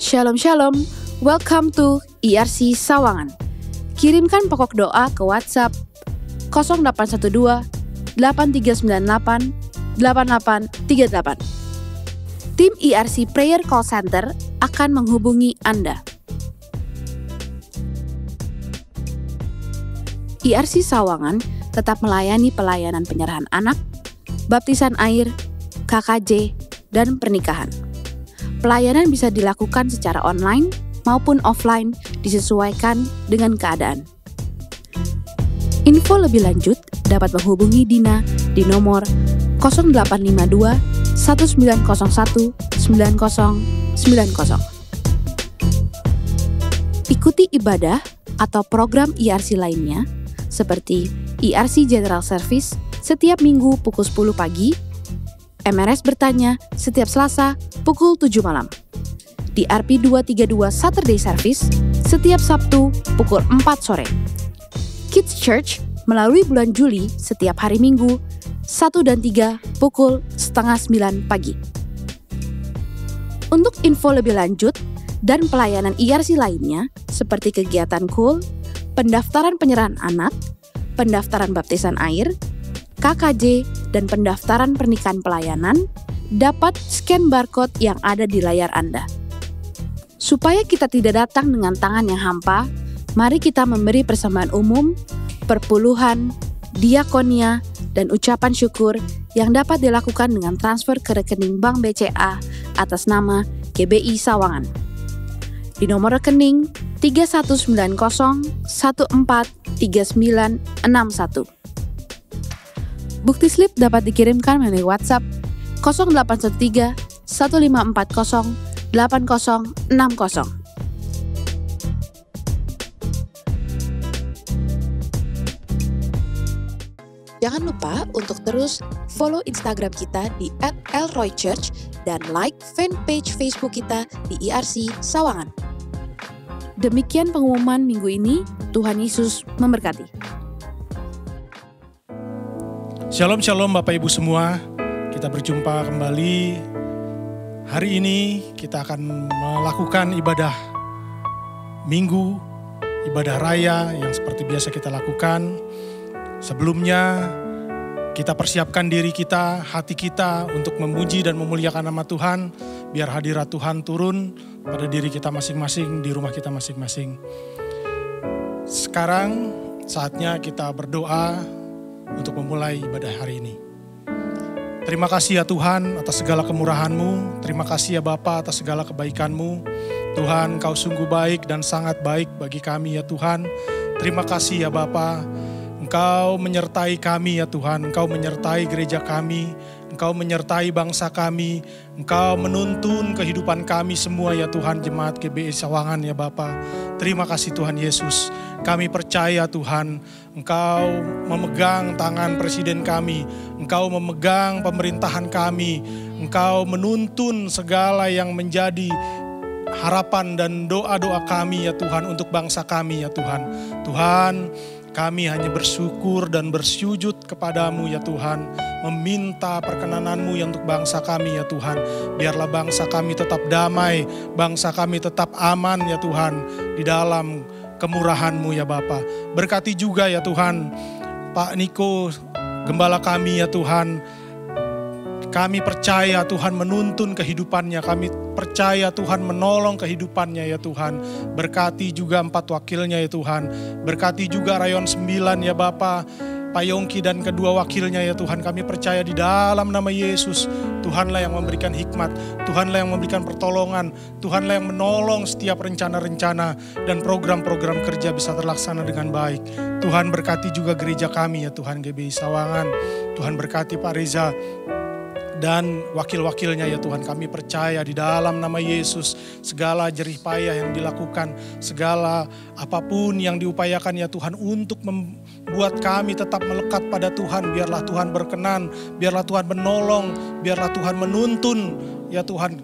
Shalom Shalom, welcome to IRC Sawangan. Kirimkan pokok doa ke WhatsApp 0812 8398 8838. Tim IRC Prayer Call Center akan menghubungi Anda. IRC Sawangan tetap melayani pelayanan penyerahan anak, baptisan air, KKJ, dan pernikahan. Pelayanan bisa dilakukan secara online maupun offline disesuaikan dengan keadaan. Info lebih lanjut dapat menghubungi Dina di nomor 0852 1901 9090. Ikuti ibadah atau program IRC lainnya seperti IRC General Service setiap minggu pukul 10 pagi, MRS bertanya setiap Selasa pukul 7 malam. Di RP 232 Saturday Service setiap Sabtu pukul 4 sore. Kids Church melalui bulan Juli setiap hari Minggu 1 dan 3 pukul setengah 9 pagi. Untuk info lebih lanjut dan pelayanan IRC lainnya seperti kegiatan cool, pendaftaran penyerahan anak, pendaftaran baptisan air, KKJ, dan pendaftaran pernikahan pelayanan, dapat scan barcode yang ada di layar Anda. Supaya kita tidak datang dengan tangan yang hampa, mari kita memberi persembahan umum, perpuluhan, diakonia, dan ucapan syukur yang dapat dilakukan dengan transfer ke rekening Bank BCA atas nama GBI Sawangan. Di nomor rekening 3190143961. Bukti slip dapat dikirimkan melalui WhatsApp 0813 1540 8060. Jangan lupa untuk terus follow Instagram kita di @elroychurch dan like fanpage Facebook kita di IRC Sawangan. Demikian pengumuman minggu ini. Tuhan Yesus memberkati. Shalom shalom Bapak Ibu semua. Kita berjumpa kembali. Hari ini kita akan melakukan ibadah minggu, ibadah raya yang seperti biasa kita lakukan. Sebelumnya kita persiapkan diri kita, hati kita untuk memuji dan memuliakan nama Tuhan. Biar hadirat Tuhan turun pada diri kita masing-masing, di rumah kita masing-masing. Sekarang saatnya kita berdoa untuk memulai ibadah hari ini. Terima kasih ya Tuhan atas segala kemurahan-Mu. Terima kasih ya Bapa atas segala kebaikan-Mu. Tuhan, Kau sungguh baik dan sangat baik bagi kami ya Tuhan. Terima kasih ya Bapa. Engkau menyertai kami ya Tuhan. Engkau menyertai gereja kami. Engkau menyertai bangsa kami, Engkau menuntun kehidupan kami semua ya Tuhan jemaat GBI Sawangan ya Bapa. Terima kasih Tuhan Yesus. Kami percaya Tuhan, Engkau memegang tangan presiden kami, Engkau memegang pemerintahan kami, Engkau menuntun segala yang menjadi harapan dan doa-doa kami ya Tuhan untuk bangsa kami ya Tuhan. Tuhan, kami hanya bersyukur dan bersujud kepadamu ya Tuhan. Meminta perkenananmu yang untuk bangsa kami ya Tuhan. Biarlah bangsa kami tetap damai, bangsa kami tetap aman ya Tuhan. Di dalam kemurahanmu ya Bapa. Berkati juga ya Tuhan Pak Niko, gembala kami ya Tuhan kami percaya Tuhan menuntun kehidupannya. Kami percaya Tuhan menolong kehidupannya ya Tuhan. Berkati juga empat wakilnya ya Tuhan. Berkati juga rayon sembilan ya Bapa. Pak Yongki dan kedua wakilnya ya Tuhan kami percaya di dalam nama Yesus Tuhanlah yang memberikan hikmat Tuhanlah yang memberikan pertolongan Tuhanlah yang menolong setiap rencana-rencana dan program-program kerja bisa terlaksana dengan baik Tuhan berkati juga gereja kami ya Tuhan GBI Sawangan Tuhan berkati Pak Reza dan wakil-wakilnya ya Tuhan. Kami percaya di dalam nama Yesus segala jerih payah yang dilakukan segala apa pun yang diupayakan ya Tuhan untuk membuat kami tetap melekat pada Tuhan. Biarlah Tuhan berkenan biarlah Tuhan menolong biarlah Tuhan menuntun ya Tuhan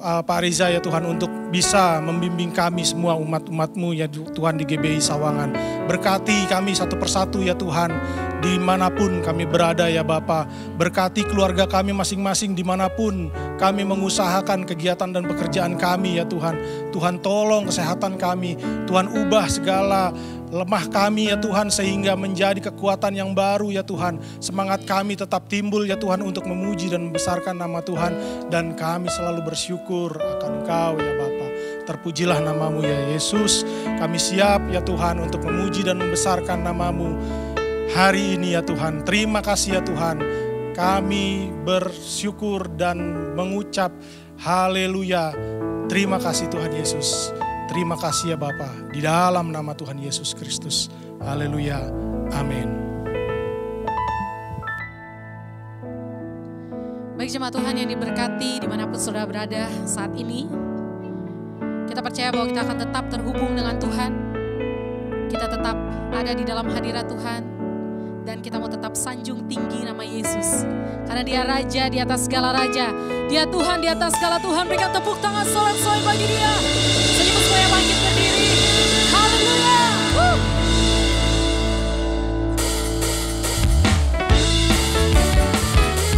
uh, Pak Riza ya Tuhan untuk bisa membimbing kami semua umat-umatmu ya Tuhan di GBI Sawangan Berkati kami satu persatu ya Tuhan, di mana pun kami berada ya Bapa. Berkati keluarga kami masing-masing di mana pun kami mengusahakan kegiatan dan pekerjaan kami ya Tuhan. Tuhan tolong kesehatan kami, Tuhan ubah segala lemah kami ya Tuhan sehingga menjadi kekuatan yang baru ya Tuhan. Semangat kami tetap timbul ya Tuhan untuk memuji dan membesarkan nama Tuhan dan kami selalu bersyukur akan Engkau ya Bapa. Terpujilah namamu ya Yesus. Kami siap ya Tuhan untuk memuji dan membesarkan namamu hari ini ya Tuhan. Terima kasih ya Tuhan. Kami bersyukur dan mengucap haleluya. Terima kasih Tuhan Yesus. Terima kasih ya Bapa di dalam nama Tuhan Yesus Kristus. Haleluya. Amin. Baik jemaat Tuhan yang diberkati di mana pun saudara berada saat ini. Kita percaya bahwa kita akan tetap terhubung dengan Tuhan. Kita tetap ada di dalam hadirat Tuhan. Dan kita mau tetap sanjung tinggi nama Yesus. Karena dia Raja di atas segala Raja. Dia Tuhan di atas segala Tuhan. Berikan tepuk tangan solat-solat bagi dia. Senyum semuanya bangkit berdiri. Haleluya.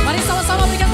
Mari sama-sama berikan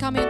tepuk tangan.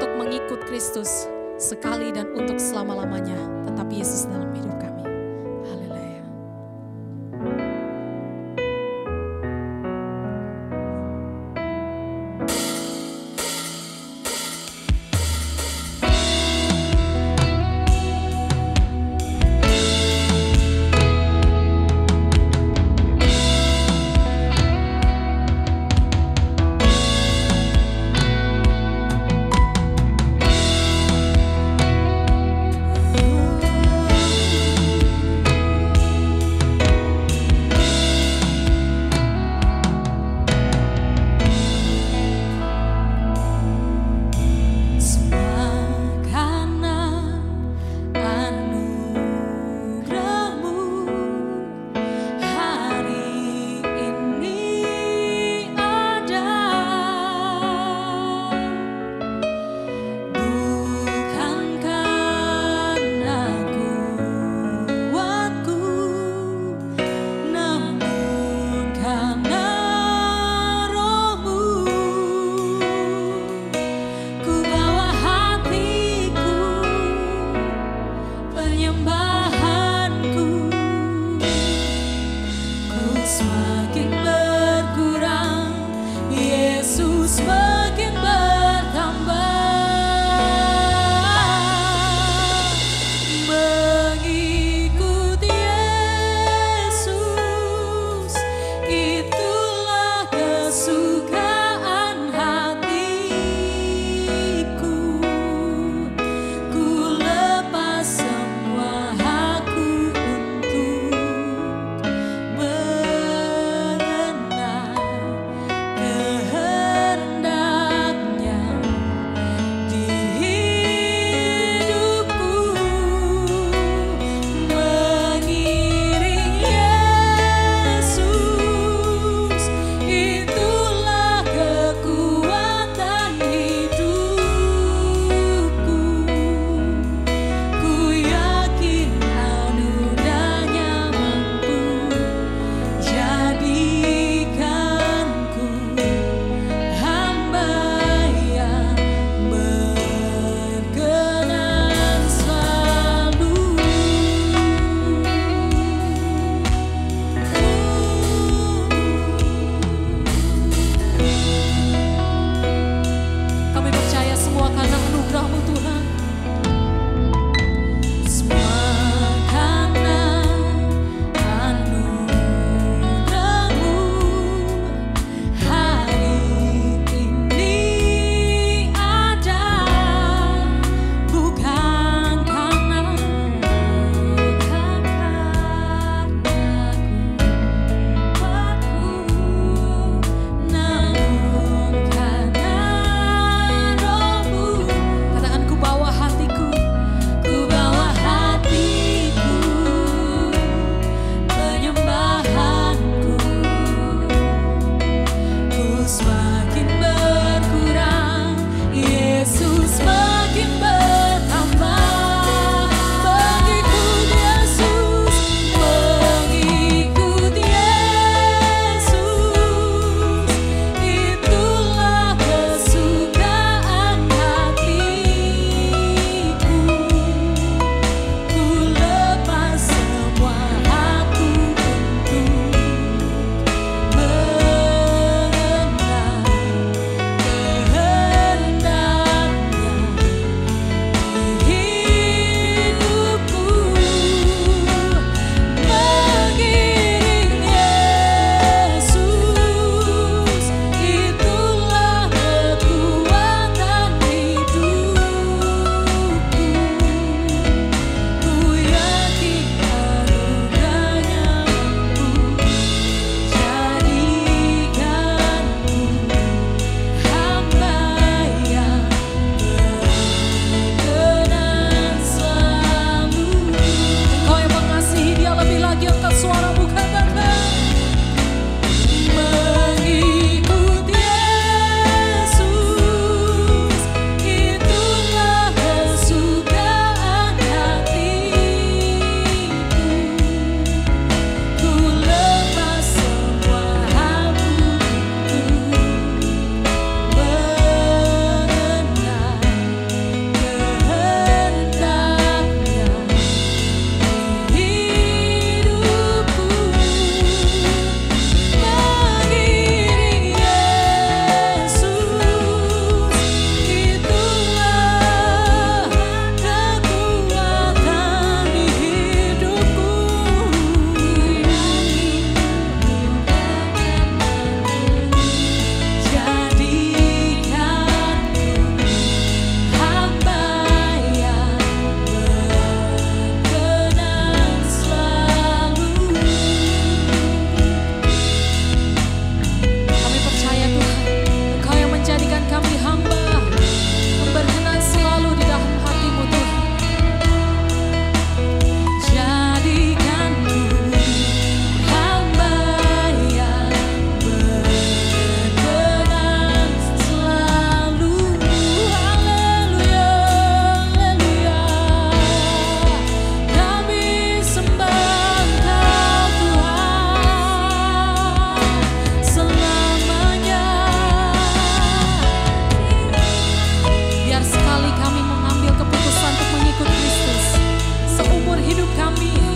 no caminho.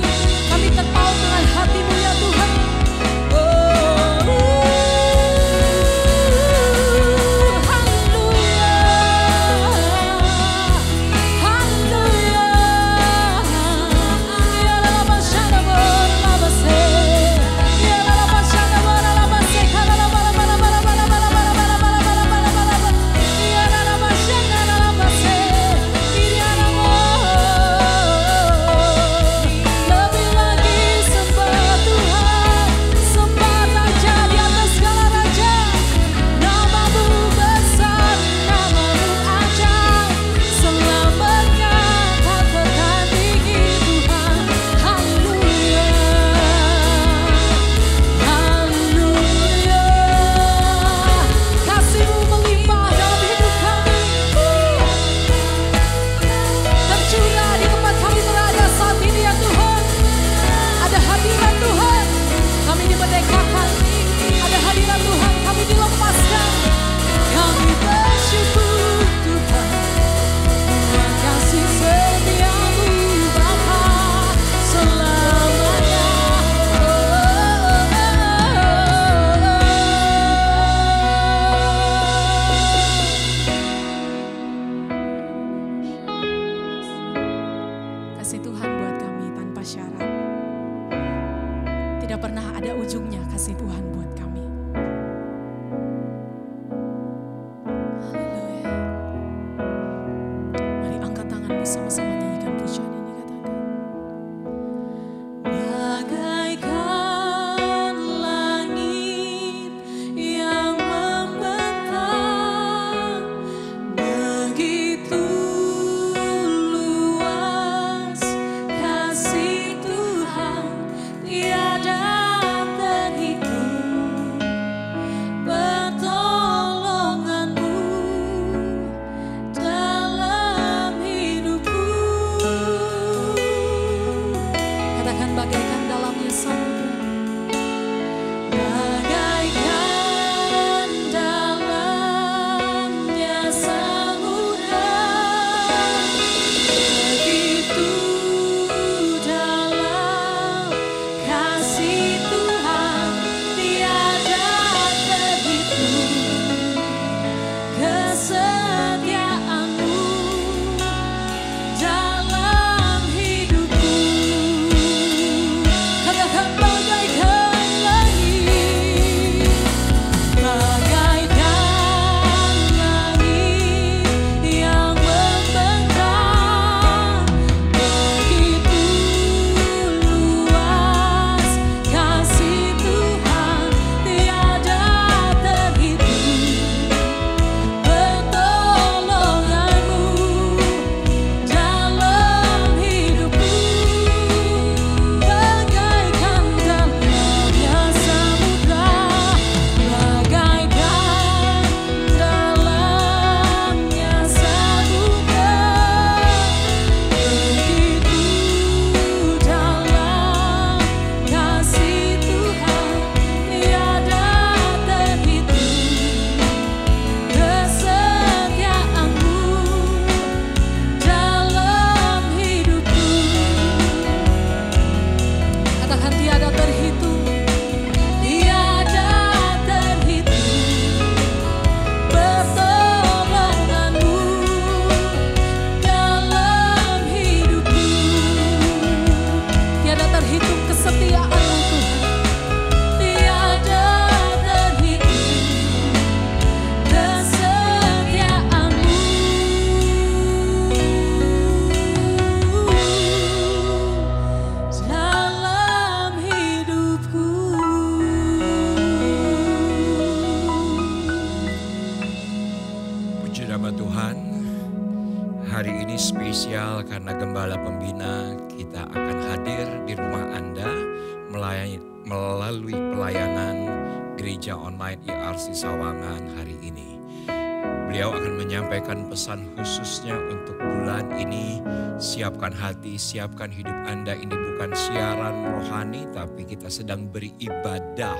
Siapkan hidup Anda. Ini bukan siaran rohani, tapi kita sedang beribadah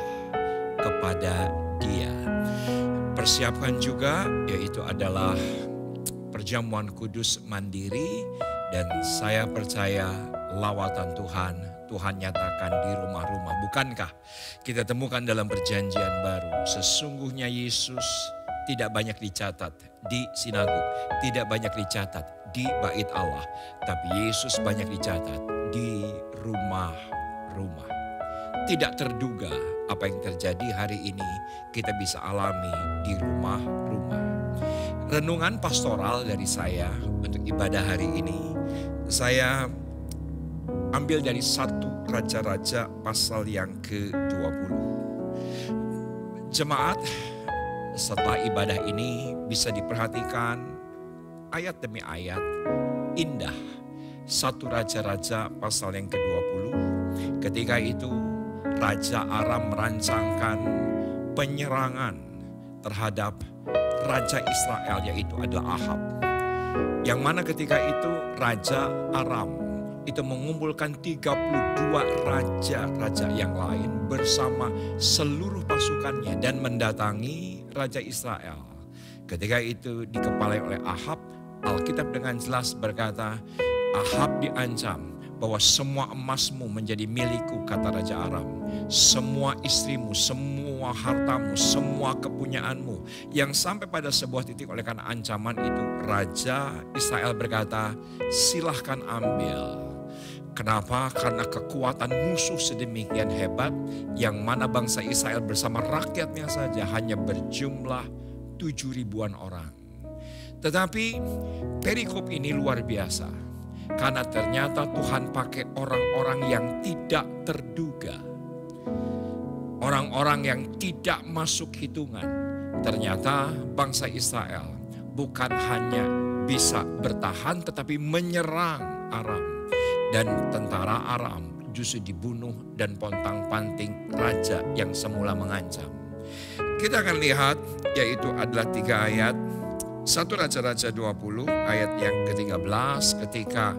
kepada Dia. Persiapkan juga, yaitu adalah perjamuan kudus mandiri dan saya percaya lawatan Tuhan Tuhan nyatakan di rumah-rumah bukankah kita temukan dalam perjanjian baru sesungguhnya Yesus tidak banyak dicatat di sinagog tidak banyak dicatat di bait Allah tapi Yesus banyak dicatat di rumah-rumah tidak terduga apa yang terjadi hari ini kita bisa alami di rumah-rumah renungan pastoral dari saya untuk ibadah hari ini. Saya ambil dari satu Raja-Raja pasal yang ke-20. Jemaat setelah ibadah ini bisa diperhatikan ayat demi ayat indah. Satu Raja-Raja pasal yang ke-20. Ketika itu Raja Aram merancangkan penyerangan terhadap Raja Israel yaitu adalah Ahab. Yang mana ketika itu Raja Aram itu mengumpulkan 32 raja-raja yang lain bersama seluruh pasukannya dan mendatangi Raja Israel. Ketika itu dikepalai oleh Ahab, Alkitab dengan jelas berkata, Ahab diancam bahwa semua emasmu menjadi milikku, kata Raja Aram. Semua istrimu, semua hartamu, semua kepunyaanmu. Yang sampai pada sebuah titik oleh karena ancaman itu, Raja Israel berkata, silahkan ambil. Kenapa? Karena kekuatan musuh sedemikian hebat yang mana bangsa Israel bersama rakyatnya saja hanya berjumlah tujuh ribuan orang. Tetapi perikop ini luar biasa. Karena ternyata Tuhan pakai orang-orang yang tidak terduga. Orang-orang yang tidak masuk hitungan. Ternyata bangsa Israel bukan hanya bisa bertahan tetapi menyerang Aram. Dan tentara Aram justru dibunuh dan pontang-panting raja yang semula mengancam. Kita akan lihat yaitu adalah tiga ayat satu Raja-Raja 20 ayat yang ke-13 ketika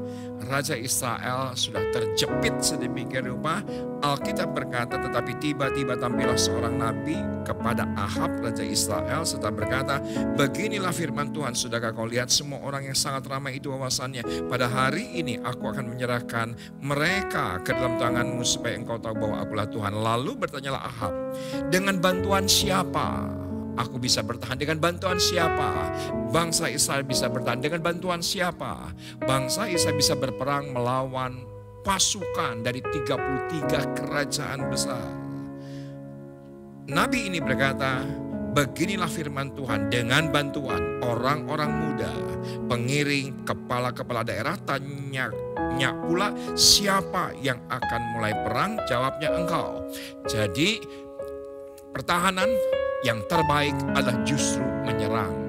Raja Israel sudah terjepit sedemikian rupa. Alkitab berkata tetapi tiba-tiba tampillah seorang nabi kepada Ahab Raja Israel serta berkata beginilah firman Tuhan sudahkah kau lihat semua orang yang sangat ramai itu wawasannya. Pada hari ini aku akan menyerahkan mereka ke dalam tanganmu supaya engkau tahu bahwa akulah Tuhan. Lalu bertanyalah Ahab dengan bantuan siapa? Aku bisa bertahan dengan bantuan siapa? Bangsa Israel bisa bertahan dengan bantuan siapa? Bangsa Israel bisa berperang melawan pasukan dari 33 kerajaan besar. Nabi ini berkata, beginilah firman Tuhan dengan bantuan orang-orang muda, pengiring, kepala-kepala daerah, tanya pula siapa yang akan mulai perang, jawabnya engkau. Jadi pertahanan yang terbaik adalah justru menyerang.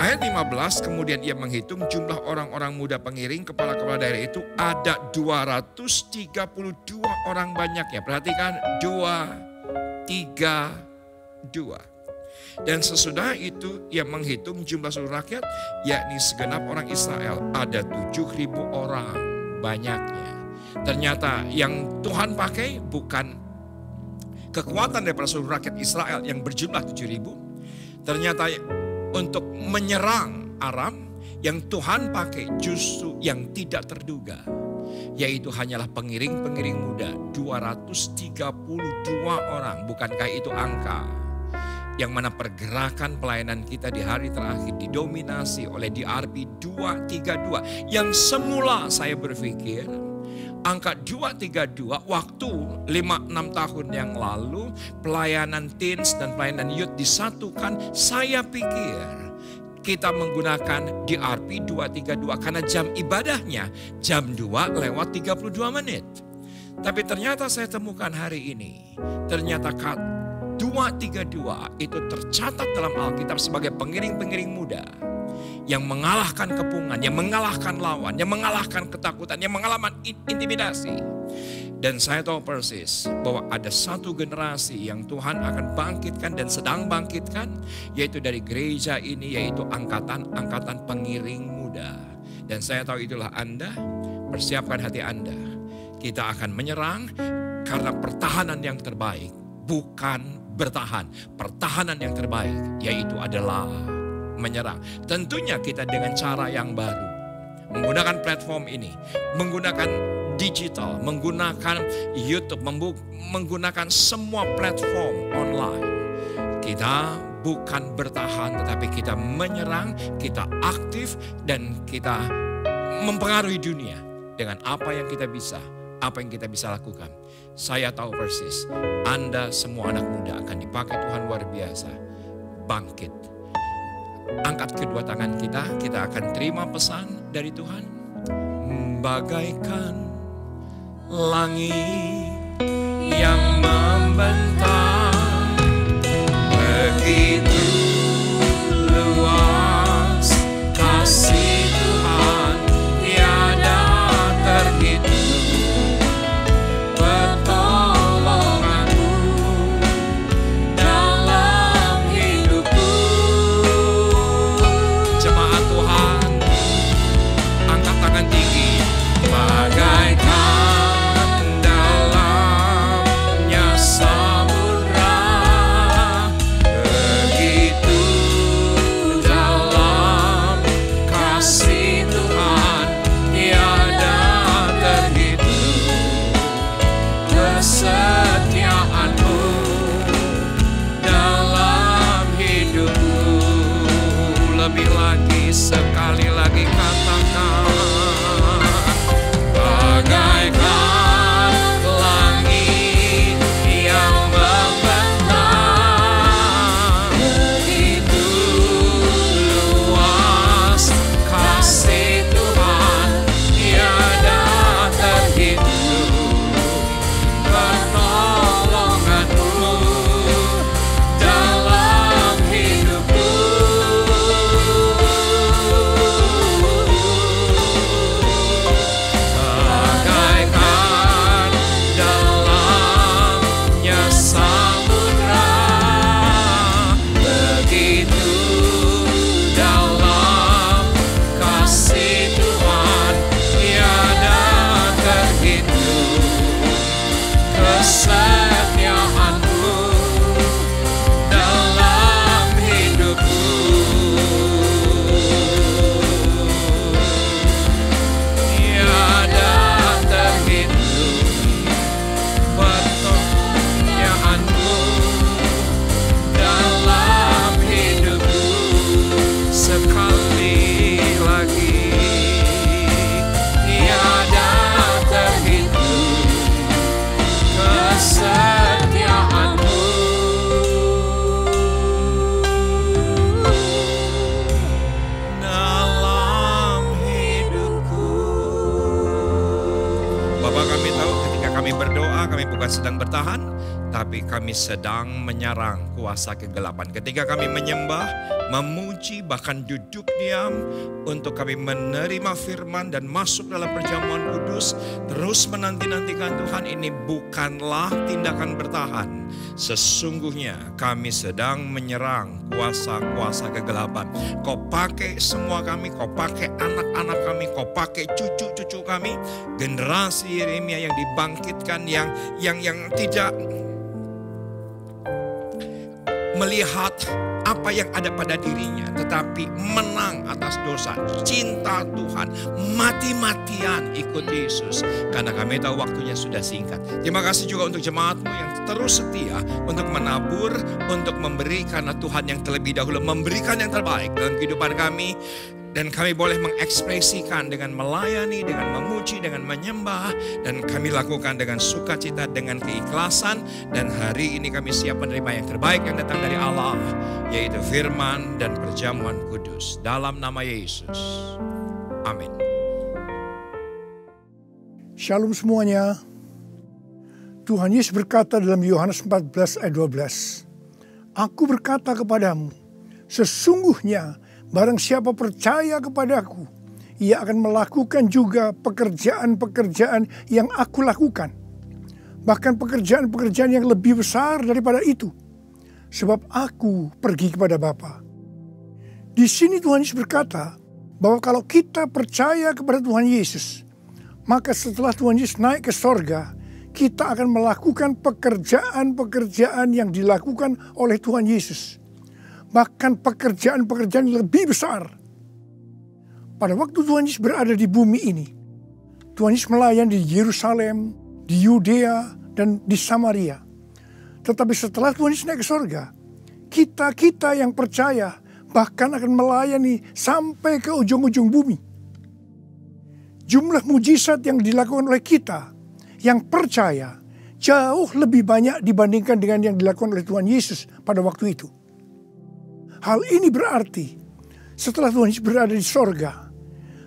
Ayat 15 kemudian ia menghitung jumlah orang-orang muda pengiring kepala-kepala daerah itu ada 232 orang banyaknya. Perhatikan 2, 3, 2. Dan sesudah itu ia menghitung jumlah seluruh rakyat yakni segenap orang Israel ada 7000 orang banyaknya. Ternyata yang Tuhan pakai bukan kekuatan daripada seluruh rakyat Israel yang berjumlah 7000 ternyata untuk menyerang Aram yang Tuhan pakai justru yang tidak terduga yaitu hanyalah pengiring-pengiring muda 232 orang bukankah itu angka yang mana pergerakan pelayanan kita di hari terakhir didominasi oleh DRP 232 yang semula saya berpikir angka 232 waktu 5-6 tahun yang lalu pelayanan teens dan pelayanan youth disatukan saya pikir kita menggunakan DRP 232 karena jam ibadahnya jam 2 lewat 32 menit. Tapi ternyata saya temukan hari ini ternyata 232 itu tercatat dalam Alkitab sebagai pengiring-pengiring muda yang mengalahkan kepungan, yang mengalahkan lawan, yang mengalahkan ketakutan, yang mengalahkan intimidasi. Dan saya tahu persis bahwa ada satu generasi yang Tuhan akan bangkitkan dan sedang bangkitkan, yaitu dari gereja ini, yaitu angkatan-angkatan pengiring muda. Dan saya tahu itulah Anda, persiapkan hati Anda. Kita akan menyerang karena pertahanan yang terbaik, bukan bertahan. Pertahanan yang terbaik, yaitu adalah menyerang. Tentunya kita dengan cara yang baru. Menggunakan platform ini, menggunakan digital, menggunakan YouTube, menggunakan semua platform online. Kita bukan bertahan tetapi kita menyerang, kita aktif dan kita mempengaruhi dunia dengan apa yang kita bisa, apa yang kita bisa lakukan. Saya tahu persis, Anda semua anak muda akan dipakai Tuhan luar biasa. Bangkit angkat kedua tangan kita, kita akan terima pesan dari Tuhan. Bagaikan langit yang membentang begitu sekali kami sedang menyerang kuasa kegelapan. Ketika kami menyembah, memuji, bahkan duduk diam untuk kami menerima firman dan masuk dalam perjamuan kudus, terus menanti-nantikan Tuhan ini bukanlah tindakan bertahan. Sesungguhnya kami sedang menyerang kuasa-kuasa kegelapan. Kau pakai semua kami, kau pakai anak-anak kami, kau pakai cucu-cucu kami, generasi Yeremia yang dibangkitkan yang yang yang tidak melihat apa yang ada pada dirinya, tetapi menang atas dosa, cinta Tuhan, mati-matian ikut Yesus. Karena kami tahu waktunya sudah singkat. Terima kasih juga untuk jemaatmu yang terus setia untuk menabur, untuk memberi karena Tuhan yang terlebih dahulu memberikan yang terbaik dalam kehidupan kami. Dan kami boleh mengekspresikan dengan melayani, dengan memuji, dengan menyembah. Dan kami lakukan dengan sukacita, dengan keikhlasan. Dan hari ini kami siap menerima yang terbaik yang datang dari Allah. Yaitu firman dan perjamuan kudus. Dalam nama Yesus. Amin. Shalom semuanya. Tuhan Yesus berkata dalam Yohanes 14 ayat 12. Aku berkata kepadamu, sesungguhnya Barang siapa percaya kepadaku, ia akan melakukan juga pekerjaan-pekerjaan yang aku lakukan. Bahkan pekerjaan-pekerjaan yang lebih besar daripada itu. Sebab aku pergi kepada Bapa. Di sini Tuhan Yesus berkata bahwa kalau kita percaya kepada Tuhan Yesus, maka setelah Tuhan Yesus naik ke sorga, kita akan melakukan pekerjaan-pekerjaan yang dilakukan oleh Tuhan Yesus bahkan pekerjaan-pekerjaan lebih besar. Pada waktu Tuhan Yesus berada di bumi ini, Tuhan Yesus melayani di Yerusalem, di Yudea, dan di Samaria. Tetapi setelah Tuhan Yesus naik ke sorga, kita-kita yang percaya bahkan akan melayani sampai ke ujung-ujung bumi. Jumlah mujizat yang dilakukan oleh kita yang percaya jauh lebih banyak dibandingkan dengan yang dilakukan oleh Tuhan Yesus pada waktu itu. Hal ini berarti setelah Tuhan Yesus berada di sorga,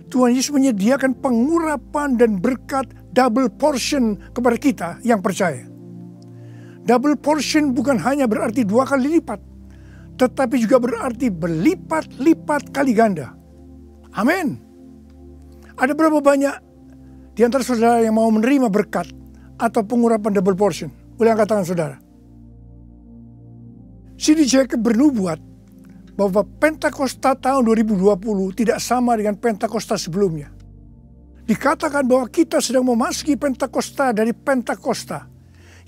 Tuhan Yesus menyediakan pengurapan dan berkat double portion kepada kita yang percaya. Double portion bukan hanya berarti dua kali lipat, tetapi juga berarti berlipat-lipat kali ganda. Amin. Ada berapa banyak di antara saudara yang mau menerima berkat atau pengurapan double portion? Boleh angkat tangan saudara. Sidi Jacob bernubuat bahwa Pentakosta tahun 2020 tidak sama dengan Pentakosta sebelumnya. Dikatakan bahwa kita sedang memasuki Pentakosta dari Pentakosta,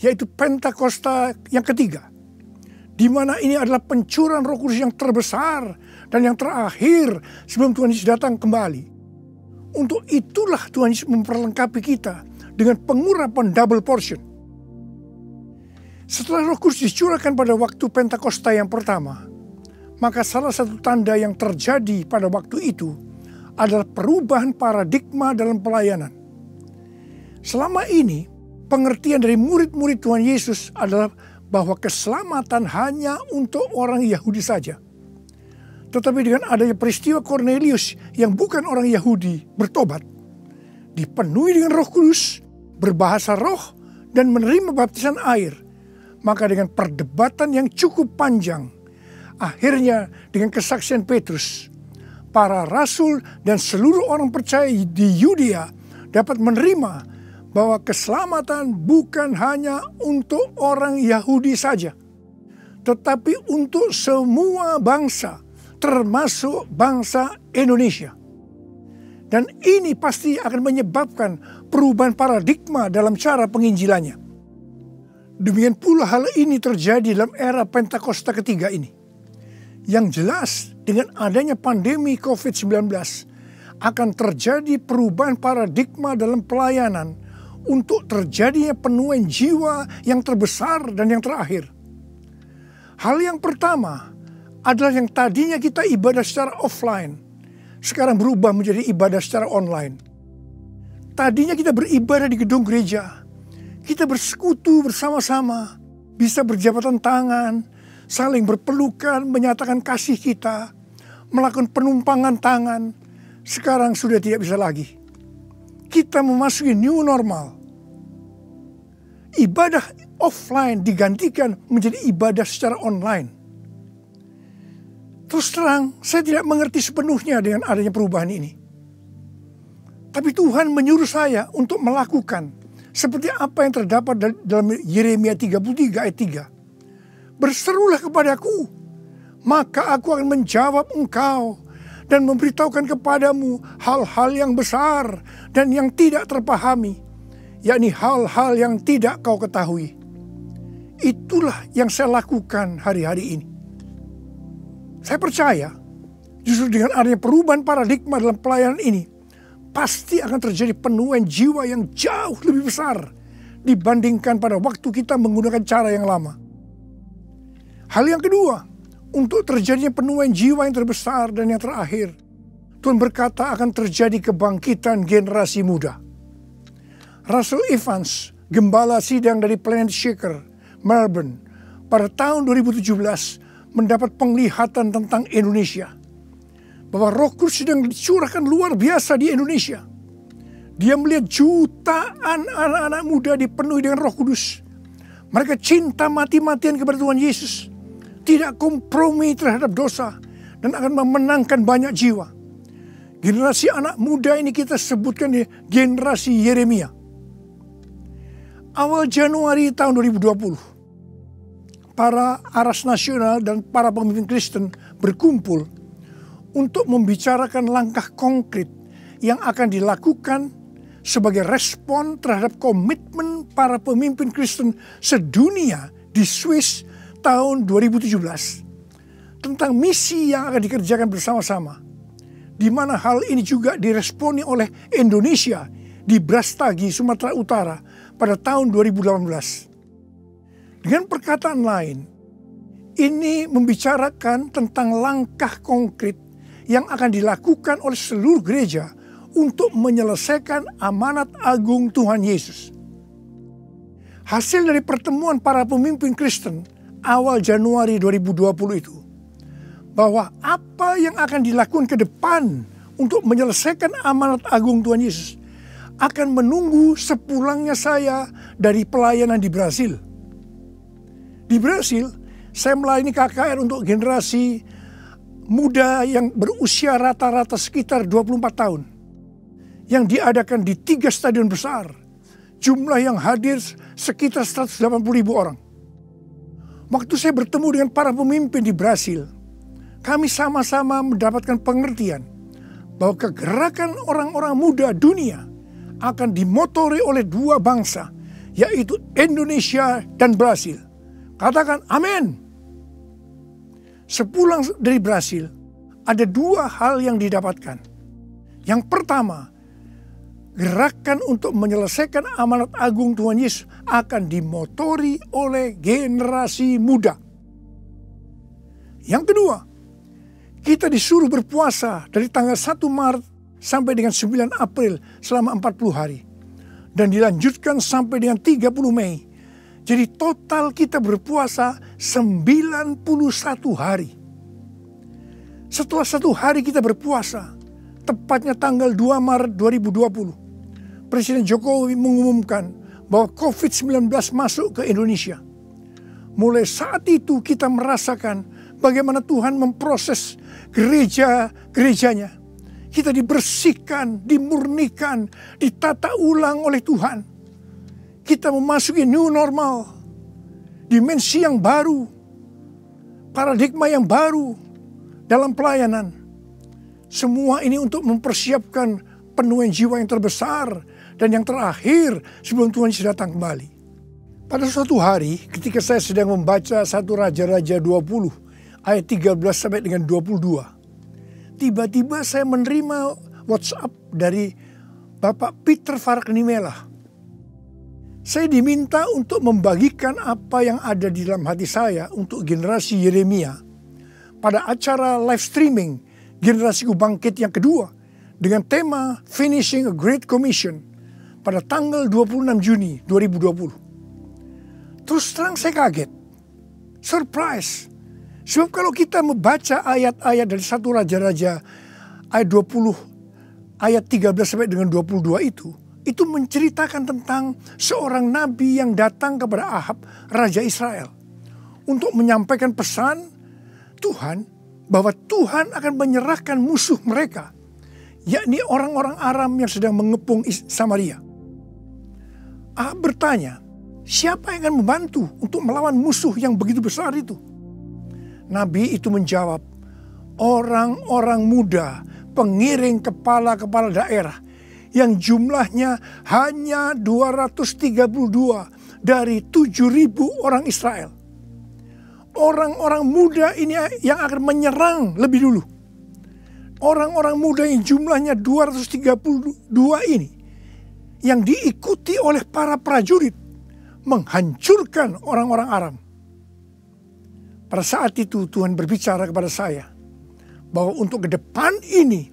yaitu Pentakosta yang ketiga. Di mana ini adalah pencurahan roh kudus yang terbesar dan yang terakhir sebelum Tuhan Yesus datang kembali. Untuk itulah Tuhan Yesus memperlengkapi kita dengan pengurapan double portion. Setelah roh kudus dicurahkan pada waktu Pentakosta yang pertama, maka salah satu tanda yang terjadi pada waktu itu adalah perubahan paradigma dalam pelayanan. Selama ini, pengertian dari murid-murid Tuhan Yesus adalah bahwa keselamatan hanya untuk orang Yahudi saja. Tetapi dengan adanya peristiwa Cornelius yang bukan orang Yahudi bertobat, dipenuhi dengan roh kudus, berbahasa roh, dan menerima baptisan air, maka dengan perdebatan yang cukup panjang, Akhirnya dengan kesaksian Petrus, para rasul dan seluruh orang percaya di Yudea dapat menerima bahwa keselamatan bukan hanya untuk orang Yahudi saja, tetapi untuk semua bangsa, termasuk bangsa Indonesia. Dan ini pasti akan menyebabkan perubahan paradigma dalam cara penginjilannya. Demikian pula hal ini terjadi dalam era Pentakosta ketiga ini. Yang jelas dengan adanya pandemi COVID-19 akan terjadi perubahan paradigma dalam pelayanan untuk terjadinya penuhan jiwa yang terbesar dan yang terakhir. Hal yang pertama adalah yang tadinya kita ibadah secara offline, sekarang berubah menjadi ibadah secara online. Tadinya kita beribadah di gedung gereja, kita bersekutu bersama-sama, bisa berjabatan tangan, saling berpelukan, menyatakan kasih kita, melakukan penumpangan tangan, sekarang sudah tidak bisa lagi. Kita memasuki new normal. ibadah offline digantikan menjadi ibadah secara online. Terus terang, saya tidak mengerti sepenuhnya dengan adanya perubahan ini. Tapi Tuhan menyuruh saya untuk melakukan seperti apa yang terdapat dalam Yeremia 33 ayat 3. Berserulah kepadaku, maka aku akan menjawab engkau dan memberitahukan kepadamu hal-hal yang besar dan yang tidak terpahami yakni hal-hal yang tidak kau ketahui. Itulah yang saya lakukan hari-hari ini. Saya percaya justru dengan adanya perubahan paradigma dalam pelayanan ini, pasti akan terjadi penuhan jiwa yang jauh lebih besar dibandingkan pada waktu kita menggunakan cara yang lama. Hal yang kedua, untuk terjadinya penuhan jiwa yang terbesar dan yang terakhir, Tuhan berkata akan terjadi kebangkitan generasi muda. Russell Evans, gembala sidang dari Planet Shaker, Melbourne, pada tahun 2017 mendapat penglihatan tentang Indonesia. Bahwa roh kudus sedang dicurahkan luar biasa di Indonesia. Dia melihat jutaan anak-anak muda dipenuhi dengan roh kudus. Mereka cinta mati-matian kepada Tuhan Yesus. Tidak kompromi terhadap dosa. Dan akan memenangkan banyak jiwa. Generasi anak muda ini kita sebutkan di generasi Yeremia awal Januari tahun 2020, para aras nasional dan para pemimpin Kristen berkumpul untuk membicarakan langkah konkret yang akan dilakukan sebagai respon terhadap komitmen para pemimpin Kristen sedunia di Swiss tahun 2017 tentang misi yang akan dikerjakan bersama-sama di mana hal ini juga diresponi oleh Indonesia di Brastagi, Sumatera Utara pada tahun 2018. Dengan perkataan lain, ini membicarakan tentang langkah konkret yang akan dilakukan oleh seluruh gereja untuk menyelesaikan amanat agung Tuhan Yesus. Hasil dari pertemuan para pemimpin Kristen awal Januari 2020 itu, bahwa apa yang akan dilakukan ke depan untuk menyelesaikan amanat agung Tuhan Yesus akan menunggu sepulangnya saya dari pelayanan di Brasil. Di Brasil, saya melayani KKR untuk generasi muda yang berusia rata-rata sekitar 24 tahun. Yang diadakan di tiga stadion besar. Jumlah yang hadir sekitar 180 ribu orang. Waktu saya bertemu dengan para pemimpin di Brasil, kami sama-sama mendapatkan pengertian bahwa kegerakan orang-orang muda dunia akan dimotori oleh dua bangsa, yaitu Indonesia dan Brasil. Katakan amin. Sepulang dari Brasil, ada dua hal yang didapatkan. Yang pertama, gerakan untuk menyelesaikan amanat agung Tuhan Yesus akan dimotori oleh generasi muda. Yang kedua, kita disuruh berpuasa dari tanggal 1 Maret sampai dengan 9 April selama 40 hari. Dan dilanjutkan sampai dengan 30 Mei. Jadi total kita berpuasa 91 hari. Setelah satu hari kita berpuasa, tepatnya tanggal 2 Maret 2020, Presiden Jokowi mengumumkan bahwa COVID-19 masuk ke Indonesia. Mulai saat itu kita merasakan bagaimana Tuhan memproses gereja-gerejanya kita dibersihkan, dimurnikan, ditata ulang oleh Tuhan. Kita memasuki new normal, dimensi yang baru, paradigma yang baru dalam pelayanan. Semua ini untuk mempersiapkan penuhan jiwa yang terbesar dan yang terakhir sebelum Tuhan Yesus datang kembali. Pada suatu hari ketika saya sedang membaca satu Raja-Raja 20 ayat 13 sampai dengan 22 tiba-tiba saya menerima WhatsApp dari Bapak Peter Farknimela. Saya diminta untuk membagikan apa yang ada di dalam hati saya untuk generasi Yeremia pada acara live streaming generasi bangkit yang kedua dengan tema Finishing a Great Commission pada tanggal 26 Juni 2020. Terus terang saya kaget. Surprise Sebab kalau kita membaca ayat-ayat dari satu raja-raja ayat 20 ayat 13 sampai dengan 22 itu itu menceritakan tentang seorang nabi yang datang kepada Ahab, raja Israel, untuk menyampaikan pesan Tuhan bahwa Tuhan akan menyerahkan musuh mereka, yakni orang-orang Aram yang sedang mengepung Samaria. Ahab bertanya, siapa yang akan membantu untuk melawan musuh yang begitu besar itu? Nabi itu menjawab, orang-orang muda, pengiring kepala-kepala daerah yang jumlahnya hanya 232 dari 7.000 orang Israel. Orang-orang muda ini yang akan menyerang lebih dulu. Orang-orang muda yang jumlahnya 232 ini yang diikuti oleh para prajurit menghancurkan orang-orang Aram. Pada saat itu Tuhan berbicara kepada saya bahwa untuk ke depan ini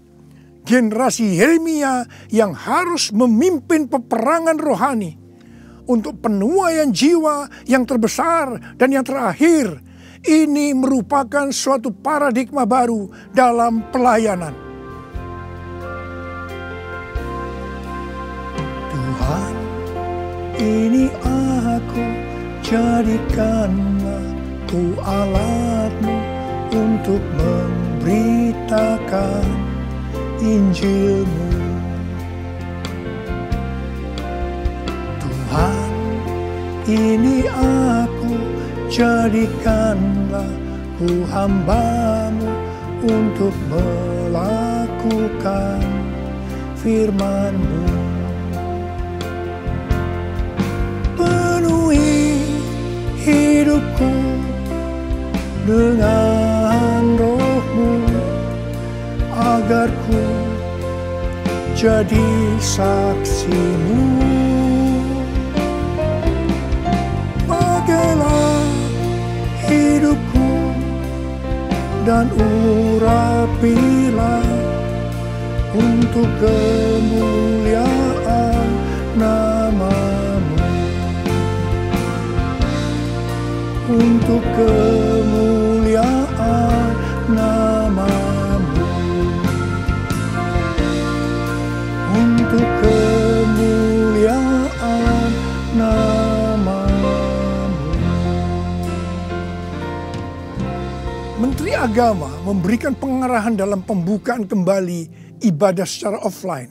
generasi Yeremia yang harus memimpin peperangan rohani untuk penuaian jiwa yang terbesar dan yang terakhir. Ini merupakan suatu paradigma baru dalam pelayanan. Ini aku jadikanlah ku alatmu untuk memberitakan Injilmu. Tuhan ini aku jadikanlah ku hambamu untuk melakukan firmanmu hidupku dengan rohmu agar ku jadi saksimu. Pakailah hidupku dan urapilah untuk kemuliaan untuk kemuliaan namamu untuk kemuliaan namamu. Menteri Agama memberikan pengarahan dalam pembukaan kembali ibadah secara offline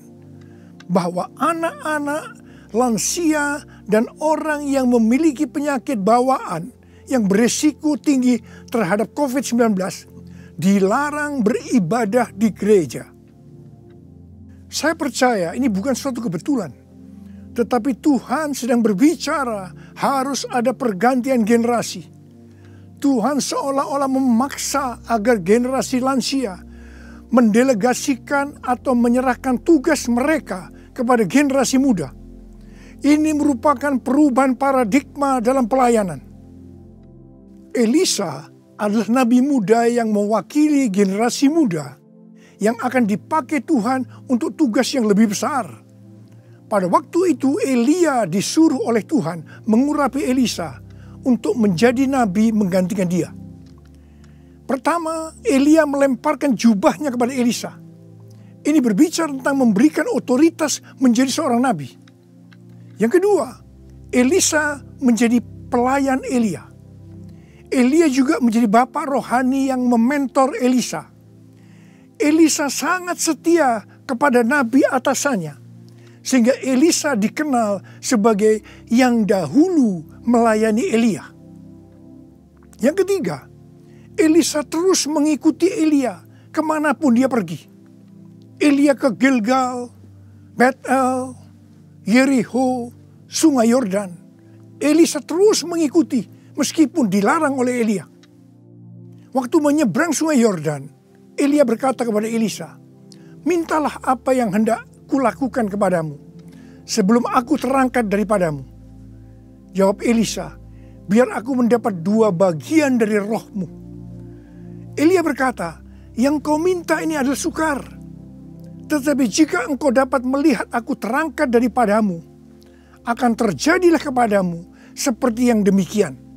bahwa anak-anak, lansia, dan orang yang memiliki penyakit bawaan yang beresiko tinggi terhadap COVID-19 dilarang beribadah di gereja. Saya percaya ini bukan suatu kebetulan. Tetapi Tuhan sedang berbicara harus ada pergantian generasi. Tuhan seolah-olah memaksa agar generasi lansia mendelegasikan atau menyerahkan tugas mereka kepada generasi muda. Ini merupakan perubahan paradigma dalam pelayanan. Elisa adalah nabi muda yang mewakili generasi muda yang akan dipakai Tuhan untuk tugas yang lebih besar. Pada waktu itu Elia disuruh oleh Tuhan mengurapi Elisa untuk menjadi nabi menggantikan dia. Pertama, Elia melemparkan jubahnya kepada Elisa. Ini berbicara tentang memberikan otoritas menjadi seorang nabi. Yang kedua, Elisa menjadi pelayan Elia. Elia juga menjadi bapak rohani yang mementor Elisa. Elisa sangat setia kepada nabi atasannya. Sehingga Elisa dikenal sebagai yang dahulu melayani Elia. Yang ketiga, Elisa terus mengikuti Elia ke mana pun dia pergi. Elia ke Gilgal, Bethel, Yericho, Sungai Yordan. Elisa terus mengikuti meskipun dilarang oleh Elia. Waktu menyeberang Sungai Yordan, Elia berkata kepada Elisa, Mintalah apa yang hendak kulakukan kepadamu, sebelum aku terangkat daripadamu. Jawab Elisa, biar aku mendapat dua bagian dari rohmu. Elia berkata, yang kau minta ini adalah sukar. Tetapi jika engkau dapat melihat aku terangkat daripadamu, akan terjadilah kepadamu seperti yang demikian.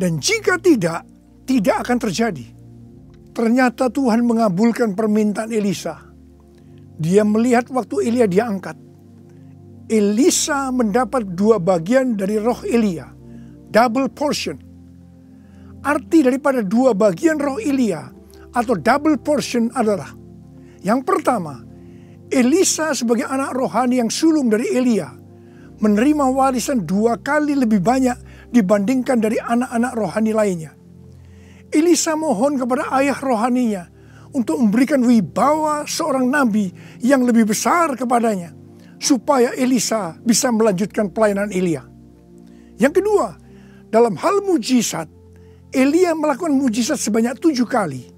Dan jika tidak, tidak akan terjadi. Ternyata Tuhan mengabulkan permintaan Elisa. Dia melihat waktu Elia diangkat. Elisa mendapat dua bagian dari roh Elia, double portion. Arti daripada dua bagian roh Elia atau double portion adalah yang pertama, Elisa sebagai anak rohani yang sulung dari Elia menerima warisan dua kali lebih banyak dibandingkan dari anak-anak rohani lainnya. Elisa mohon kepada ayah rohaninya untuk memberikan wibawa seorang nabi yang lebih besar kepadanya supaya Elisa bisa melanjutkan pelayanan Elia. Yang kedua, dalam hal mujizat, Elia melakukan mujizat sebanyak tujuh kali.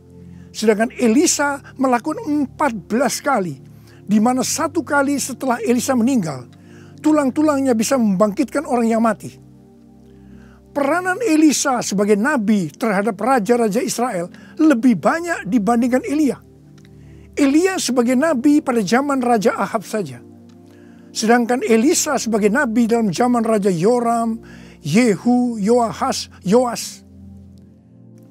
Sedangkan Elisa melakukan empat belas kali. Di mana satu kali setelah Elisa meninggal, tulang-tulangnya bisa membangkitkan orang yang mati. Peranan Elisa sebagai nabi terhadap raja-raja Israel lebih banyak dibandingkan Elia. Elia sebagai nabi pada zaman Raja Ahab saja Sedangkan Elisa sebagai nabi dalam zaman Raja Yoram, Yehu, Yoahas, Yoas.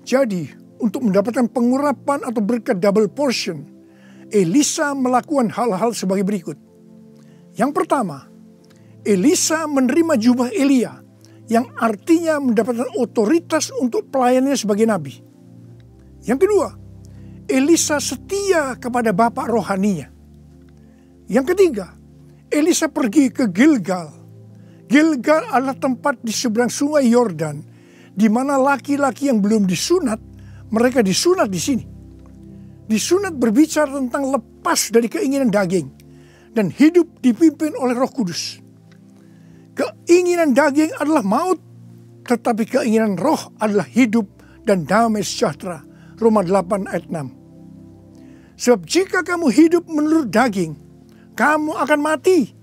Jadi, untuk mendapatkan pengurapan atau berkat double portion, Elisa melakukan hal-hal sebagai berikut. Yang pertama, Elisa menerima jubah Elia yang artinya mendapatkan otoritas untuk pelayanannya sebagai nabi. Yang kedua, Elisa setia kepada bapak rohaninya. Yang ketiga, Elisa pergi ke Gilgal. Gilgal adalah tempat di seberang sungai Yordan, di mana laki-laki yang belum disunat, mereka disunat di sini. Disunat berbicara tentang lepas dari keinginan daging dan hidup dipimpin oleh Roh Kudus. Keinginan daging adalah maut, tetapi keinginan roh adalah hidup dan damai sejahtera. Roma 8 ayat 6. Sebab jika kamu hidup menurut daging, kamu akan mati.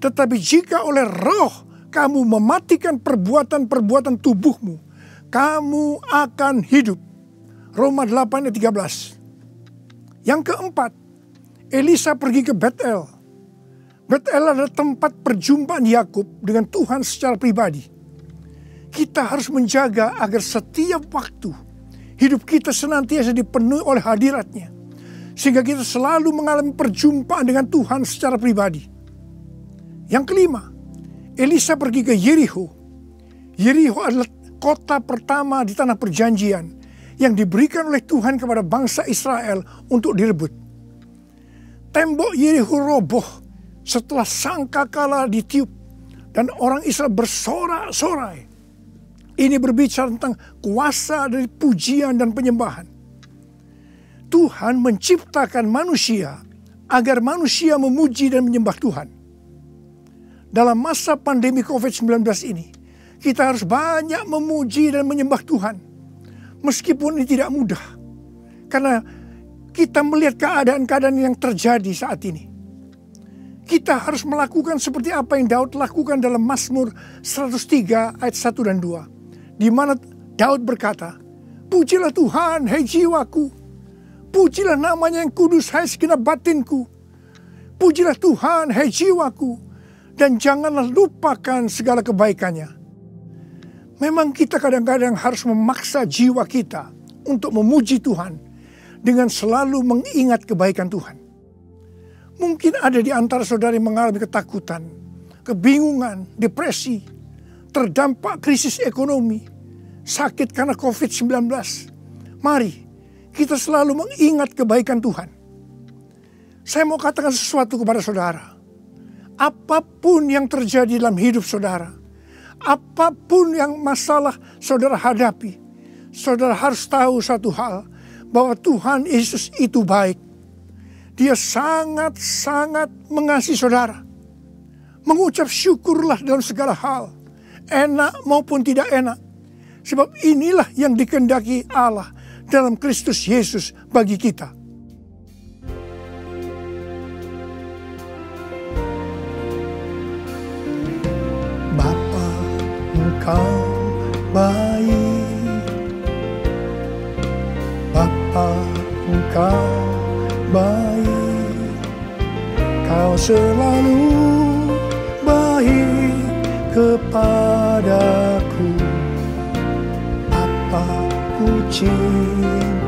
Tetapi jika oleh roh kamu mematikan perbuatan-perbuatan tubuhmu, kamu akan hidup. Roma 8 ayat 13. Yang keempat, Elisa pergi ke Betel. Betel adalah tempat perjumpaan Yakub dengan Tuhan secara pribadi. Kita harus menjaga agar setiap waktu hidup kita senantiasa dipenuhi oleh hadiratnya sehingga kita selalu mengalami perjumpaan dengan Tuhan secara pribadi. Yang kelima, Elisa pergi ke Yeriho. Yeriho adalah kota pertama di tanah perjanjian yang diberikan oleh Tuhan kepada bangsa Israel untuk direbut. Tembok Yeriho roboh setelah sangkakala ditiup dan orang Israel bersorak-sorai. Ini berbicara tentang kuasa dari pujian dan penyembahan. Tuhan menciptakan manusia agar manusia memuji dan menyembah Tuhan. Dalam masa pandemi COVID-19 ini, kita harus banyak memuji dan menyembah Tuhan. Meskipun ini tidak mudah. Karena kita melihat keadaan-keadaan yang terjadi saat ini. Kita harus melakukan seperti apa yang Daud lakukan dalam Mazmur 103 ayat 1 dan 2. Di mana Daud berkata, Pujilah Tuhan, hei jiwaku, Pujilah namanya yang kudus, hai segenap batinku. Pujilah Tuhan, hai jiwaku. Dan janganlah lupakan segala kebaikannya. Memang kita kadang-kadang harus memaksa jiwa kita untuk memuji Tuhan dengan selalu mengingat kebaikan Tuhan. Mungkin ada di antara saudara yang mengalami ketakutan, kebingungan, depresi, terdampak krisis ekonomi, sakit karena COVID-19. Mari kita selalu mengingat kebaikan Tuhan. Saya mau katakan sesuatu kepada saudara. Apa pun yang terjadi dalam hidup saudara, apa pun yang masalah saudara hadapi, saudara harus tahu satu hal, bahwa Tuhan Yesus itu baik. Dia sangat-sangat mengasihi saudara. Mengucap syukurlah dalam segala hal, enak maupun tidak enak. Sebab inilah yang dikendaki Allah dalam Kristus Yesus bagi kita. Bapa, Engkau baik. Selalu baik kepadaku. Apa ku cintakan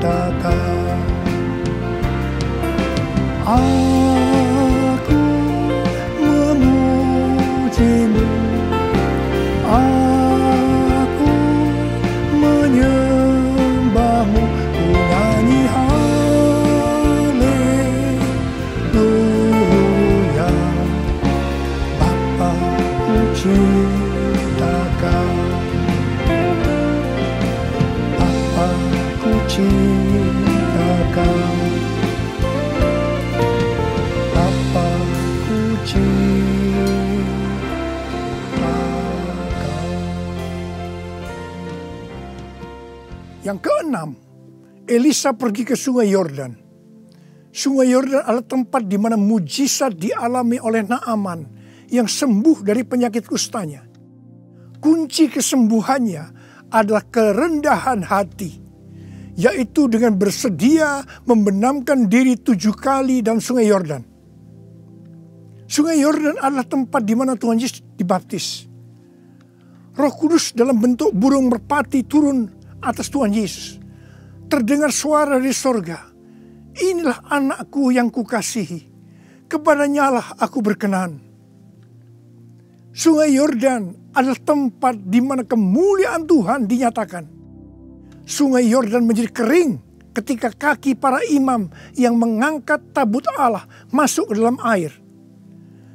Yang keenam, Elisa pergi ke sungai Yordan. Sungai Yordan adalah tempat di mana mujizat dialami oleh Naaman yang sembuh dari penyakit kustanya. Kunci kesembuhannya adalah kerendahan hati, yaitu dengan bersedia membenamkan diri tujuh kali dalam sungai Yordan. Sungai Yordan adalah tempat di mana Tuhan Yesus dibaptis. Roh Kudus dalam bentuk burung merpati turun atas Tuhan Yesus. Terdengar suara dari sorga. Inilah anakku yang kukasihi. Kepadanya lah aku berkenan. Sungai Yordan adalah tempat di mana kemuliaan Tuhan dinyatakan. Sungai Yordan menjadi kering ketika kaki para imam yang mengangkat tabut Allah masuk ke dalam air.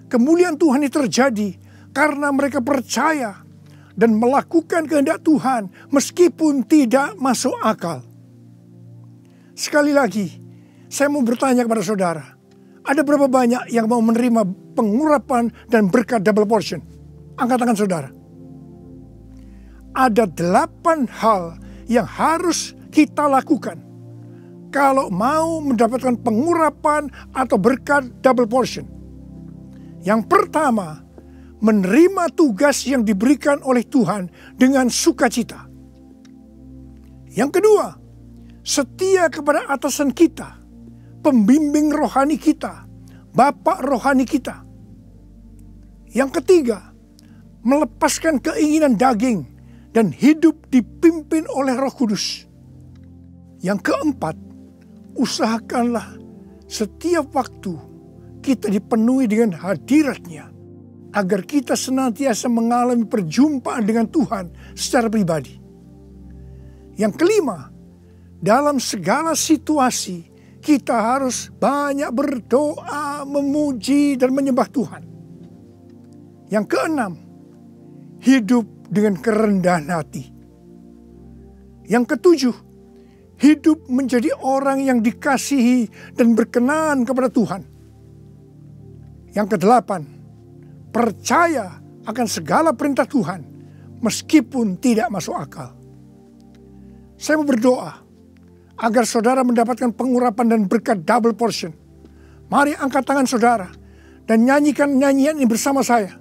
Kemuliaan Tuhan ini terjadi karena mereka percaya dan melakukan kehendak Tuhan meskipun tidak masuk akal. Sekali lagi, saya mau bertanya kepada saudara, ada berapa banyak yang mau menerima pengurapan dan berkat double portion? Angkat tangan saudara. Ada delapan hal yang harus kita lakukan kalau mau mendapatkan pengurapan atau berkat double portion. Yang pertama, menerima tugas yang diberikan oleh Tuhan dengan sukacita. Yang kedua, setia kepada atasan kita, pembimbing rohani kita, bapak rohani kita. Yang ketiga, melepaskan keinginan daging dan hidup dipimpin oleh Roh Kudus. Yang keempat, usahakanlah setiap waktu kita dipenuhi dengan hadiratnya agar kita senantiasa mengalami perjumpaan dengan Tuhan secara pribadi. Yang kelima, dalam segala situasi kita harus banyak berdoa, memuji dan menyembah Tuhan. Yang keenam, hidup dengan kerendahan hati. Yang ketujuh, hidup menjadi orang yang dikasihi dan berkenan kepada Tuhan. Yang kedelapan, percaya akan segala perintah Tuhan meskipun tidak masuk akal. Saya mau berdoa agar saudara mendapatkan pengurapan dan berkat double portion. Mari angkat tangan saudara dan nyanyikan nyanyian ini bersama saya.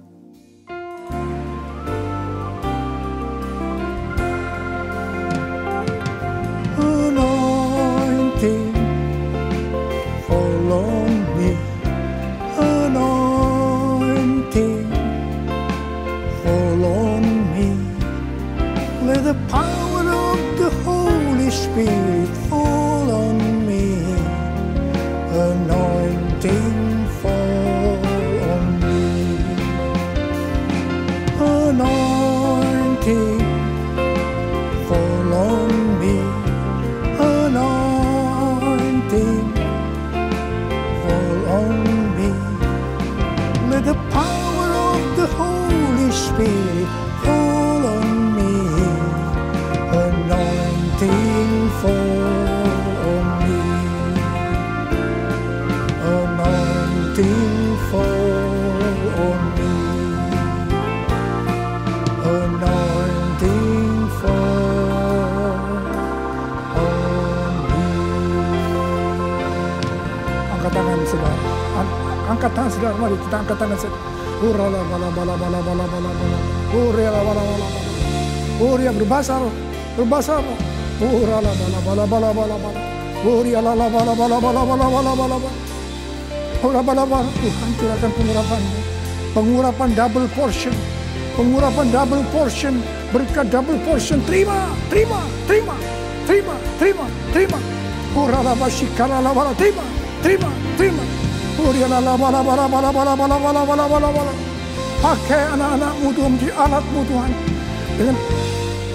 比。Angkat tangan saudara. Mari kita angkat tangan saudara. Urala bala bala bala bala bala bala. Urala bala bala bala. Uria berbahasa roh. Berbahasa roh. Urala bala bala bala bala bala. Uria la la bala bala bala bala bala bala bala. Ura bala bala. Tuhan curahkan pengurapan. Pengurapan double portion. Pengurapan double portion. Berkat double portion. Terima, terima, terima, terima, terima, terima. Urala basikala la bala. Terima, terima, terima. Uria la la bala bala bala bala bala bala bala bala bala. Pakai anak-anakmu Tuhan menjadi alatmu Tuhan. Dengan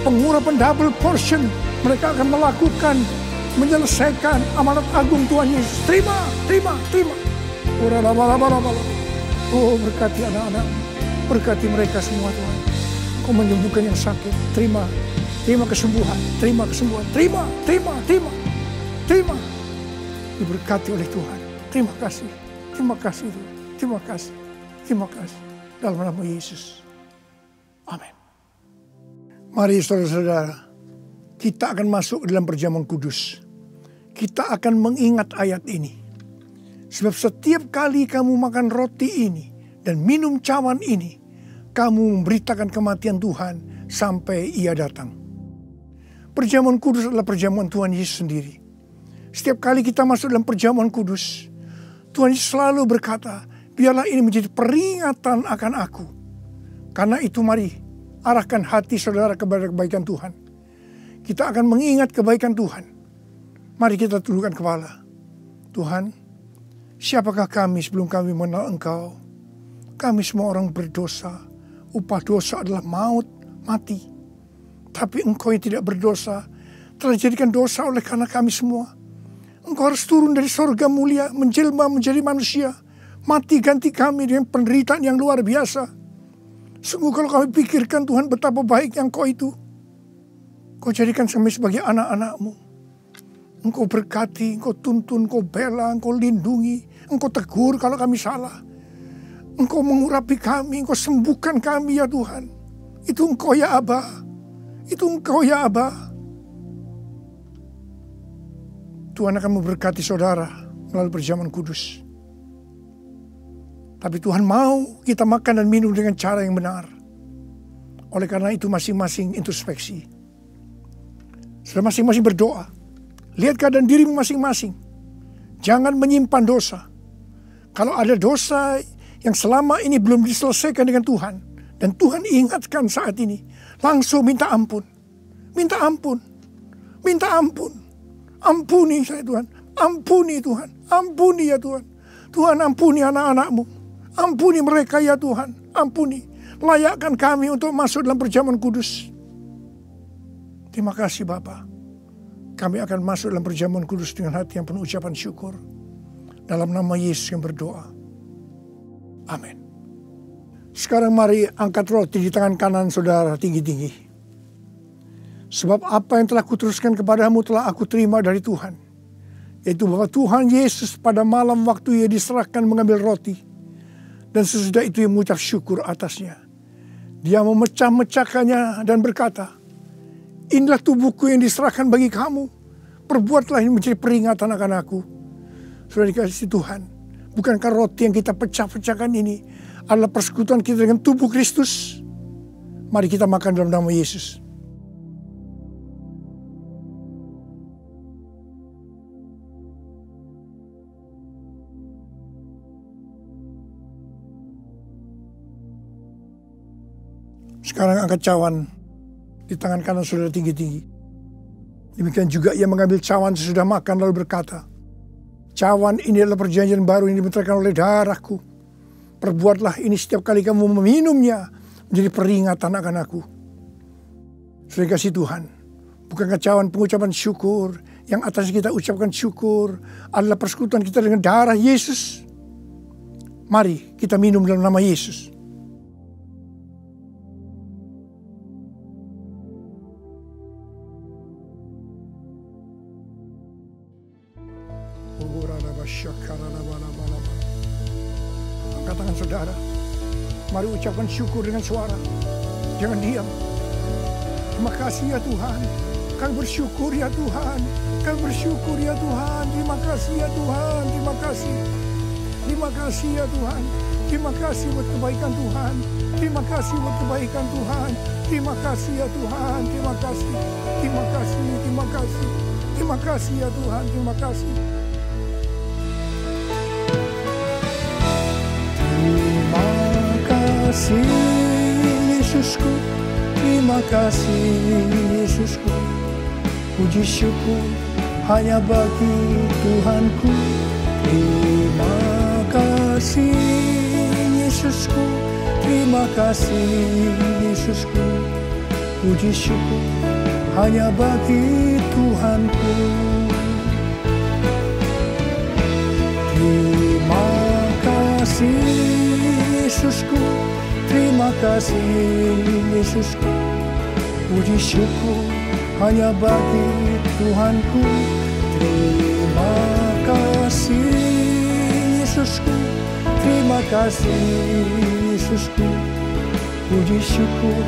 pengurapan double portion. Mereka akan melakukan menyelesaikan amanat agung Tuhan Yesus. Terima, terima, terima. Ura la bala bala bala. Oh berkati anak-anak. Berkati mereka semua Tuhan. Kau menyembuhkan yang sakit. Terima. Terima kesembuhan. Terima kesembuhan. Terima, terima, terima. Terima. Diberkati oleh Tuhan. Terima kasih. Terima kasih. Terima kasih. Terima kasih. Dalam nama Yesus. Amin. Mari saudara-saudara. kita akan masuk dalam perjamuan kudus. Kita akan mengingat ayat ini. Sebab setiap kali kamu makan roti ini dan minum cawan ini, kamu memberitakan kematian Tuhan sampai ia datang. Perjamuan kudus adalah perjamuan Tuhan Yesus sendiri. Setiap kali kita masuk dalam perjamuan kudus, Tuhan Yesus selalu berkata, biarlah ini menjadi peringatan akan aku. Karena itu mari arahkan hati saudara kepada kebaikan Tuhan. Kita akan mengingat kebaikan Tuhan. Mari kita tundukkan kepala. Tuhan, siapakah kami sebelum kami mengenal Engkau? Kami semua orang berdosa. Upah dosa adalah maut, mati. Tapi Engkau yang tidak berdosa telah dijadikan dosa oleh karena kami semua. Engkau harus turun dari sorga mulia, menjelma menjadi manusia. Mati ganti kami dengan penderitaan yang luar biasa. Sungguh kalau kami pikirkan Tuhan betapa baik yang kau itu. Kau jadikan kami sebagai anak-anakmu. Engkau berkati, engkau tuntun, engkau bela, engkau lindungi, engkau tegur kalau kami salah. Engkau mengurapi kami, engkau sembuhkan kami ya Tuhan. Itu engkau ya Abah. Itu engkau ya Abah. Tuhan akan memberkati saudara melalui perjamuan kudus. Tapi Tuhan mau kita makan dan minum dengan cara yang benar. Oleh karena itu masing-masing introspeksi. Sudah masing-masing berdoa. Lihat keadaan dirimu masing-masing. Jangan menyimpan dosa. Kalau ada dosa yang selama ini belum diselesaikan dengan Tuhan. Dan Tuhan ingatkan saat ini. Langsung minta ampun. Minta ampun. Minta ampun. Ampuni saya Tuhan. Ampuni Tuhan. Ampuni ya Tuhan. Tuhan ampuni anak-anakmu. Ampuni mereka ya Tuhan. Ampuni. Layakkan kami untuk masuk dalam perjamuan kudus. Terima kasih Bapak. Kami akan masuk dalam perjamuan kudus dengan hati yang penuh ucapan syukur. Dalam nama Yesus yang berdoa. Amin. Sekarang mari angkat roti di tangan kanan saudara tinggi-tinggi. Sebab apa yang telah kuteruskan kepadamu telah aku terima dari Tuhan. Yaitu bahwa Tuhan Yesus pada malam waktu ia diserahkan mengambil roti. Dan sesudah itu ia mengucap syukur atasnya. Dia memecah-mecahkannya dan berkata, Inilah tubuhku yang diserahkan bagi kamu. Perbuatlah ini menjadi peringatan akan aku. Sudah dikasih Tuhan. Bukankah roti yang kita pecah-pecahkan ini adalah persekutuan kita dengan tubuh Kristus? Mari kita makan dalam nama Yesus. Sekarang angkat cawan di tangan kanan saudara tinggi-tinggi. Demikian juga ia mengambil cawan sesudah makan lalu berkata, Cawan ini adalah perjanjian baru yang dibentarkan oleh darahku. Perbuatlah ini setiap kali kamu meminumnya menjadi peringatan akan aku. Sudah kasih Tuhan, bukankah cawan pengucapan syukur yang atas kita ucapkan syukur adalah persekutuan kita dengan darah Yesus? Mari kita minum dalam nama Yesus. Mari ucapkan syukur dengan suara. Jangan diam. Terima kasih ya Tuhan. Kami bersyukur ya Tuhan. Kami bersyukur ya Tuhan. Terima kasih ya Tuhan. Terima kasih. Terima kasih ya Tuhan. Terima kasih buat kebaikan Tuhan. Terima kasih buat kebaikan Tuhan. Terima kasih ya Tuhan. Terima kasih. Terima kasih. Terima kasih. Terima kasih ya Tuhan. Terima kasih. Kasih Yesusku Terima kasih Yesusku Puji syukur hanya bagi Tuhanku Terima kasih Yesusku Terima kasih Yesusku Puji syukur hanya bagi Tuhanku Terima kasih Yesusku Terima kasih Yesusku. Puji syukur hanya bagi Tuhanku. Terima kasih Yesusku. Terima kasih Yesusku. Puji syukur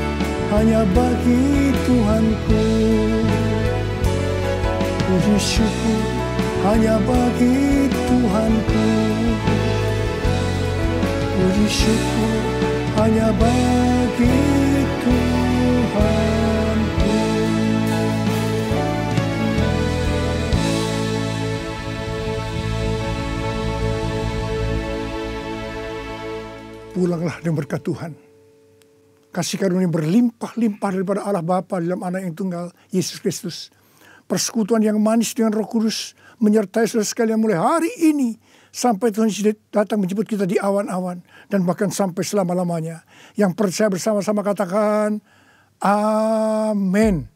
hanya bagi Tuhanku. Puji syukur hanya bagi Tuhanku. Puji syukur hanya bagi Tuhanku. Pulanglah dengan berkat Tuhan. Kasih karunia berlimpah-limpah daripada Allah Bapa dalam anak yang tunggal, Yesus Kristus. Persekutuan yang manis dengan roh kudus menyertai saudara sekalian mulai hari ini sampai Tuhan Yesus datang menjemput kita di awan-awan dan bahkan sampai selama-lamanya. Yang percaya bersama-sama katakan, Amin.